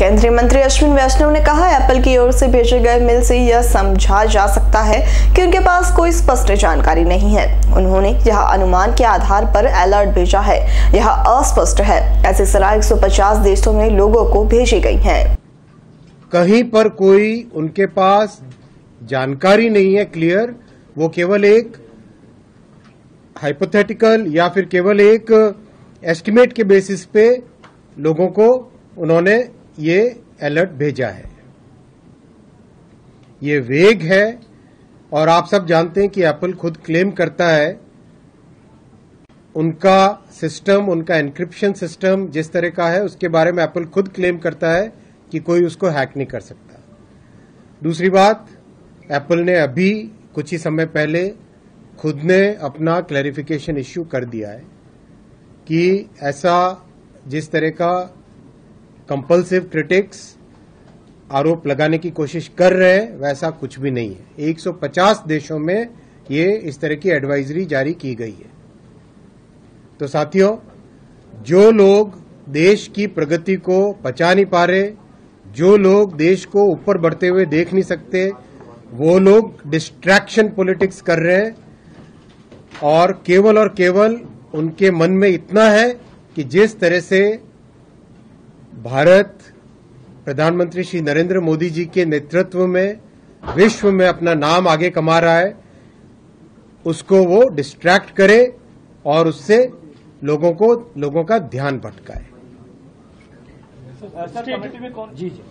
केंद्रीय मंत्री अश्विन वैष्णव ने कहा, एप्पल की ओर से भेजे गए मेल से यह समझा जा सकता है कि उनके पास कोई स्पष्ट जानकारी नहीं है। उन्होंने यह अनुमान के आधार पर अलर्ट भेजा है। यह अस्पष्ट है। ऐसी सलाह 150 देशों में लोगों को भेजी गई है। कहीं पर कोई उनके पास जानकारी नहीं है, क्लियर, वो केवल एक हाइपोथेटिकल या फिर केवल एक एस्टिमेट के बेसिस पे लोगों को उन्होंने ये अलर्ट भेजा है। ये वेग है और आप सब जानते हैं कि एप्पल खुद क्लेम करता है उनका सिस्टम उनका एनक्रिप्शन सिस्टम जिस तरह का है, उसके बारे में एप्पल खुद क्लेम करता है कि कोई उसको हैक नहीं कर सकता। दूसरी बात एप्पल ने अभी कुछ ही समय पहले खुद ने अपना क्लैरिफिकेशन इश्यू कर दिया है कि ऐसा जिस तरह का कंपल्सिव क्रिटिक्स आरोप लगाने की कोशिश कर रहे हैं, वैसा कुछ भी नहीं है। 150 देशों में ये इस तरह की एडवाइजरी जारी की गई है। तो साथियों, जो लोग देश की प्रगति को पचा नहीं पा रहे, जो लोग देश को ऊपर बढ़ते हुए देख नहीं सकते, वो लोग डिस्ट्रैक्शन पॉलिटिक्स कर रहे हैं और केवल और केवल उनके मन में इतना है कि जिस तरह से भारत प्रधानमंत्री श्री नरेंद्र मोदी जी के नेतृत्व में विश्व में अपना नाम आगे कमा रहा है उसको वो डिस्ट्रैक्ट करे और उससे लोगों को लोगों का ध्यान भटकाए। जी जी।